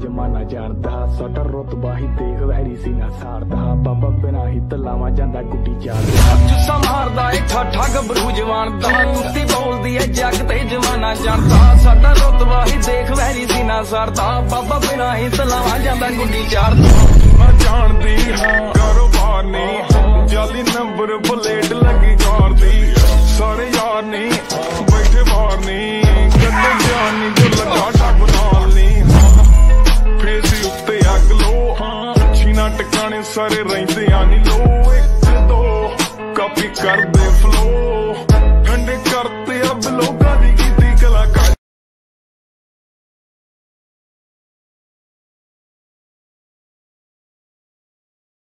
ਜਮਾਨਾ ਜਾਣਦਾ। ਸਾਡਾ ਰੁਤਬਾ ਹੀ ਦੇਖ ਵੈਰੀ ਸੀ ਨਾ ਸਾਰਦਾ। ਬਾਬਾ ਬਿਨਾ ਹੀ ਤਲਾਵਾ ਜਾਂਦਾ ਗੁੱਡੀ ਚਾੜਦਾ ਜੁੱਸਾ ਮਾਰਦਾ ਏ ਠਾਠਾ ਗੱਭਰੂ ਜਵਾਨ ਦਾ। ਕੁੱਤੀ ਬੋਲਦੀ ਏ ਜੱਗ ਤੇ ਜਮਾਨਾ ਜਾਣਦਾ। ਸਾਡਾ ਰੁਤਬਾ ਹੀ ਦੇਖ ਵੈਰੀ ਸੀ ਨਾ ਸਰਦਾ। ਬਾਬਾ ਬਿਨਾ ਹੀ ਤਲਾਵਾ ਜਾਂਦਾ ਗੁੱਡੀ ਚਾੜਦਾ ਮੈਂ ਜਾਣਦੀ ਹਾਂ ਕਾਰੋਬਾਰ ਨਹੀਂ ਜਾਲੀ ਨੰਬਰ ਪਲੇਟ ਲੱਗੀ ਕਾਰ ਦੀ ਸਾਰੇ ਰਹਿੰਦੇ ਆ ਨਹੀਂ ਲੋ ਇੱਕ ਦੋ ਕਾਪੀ ਕਰਦੇ ਫਲੋ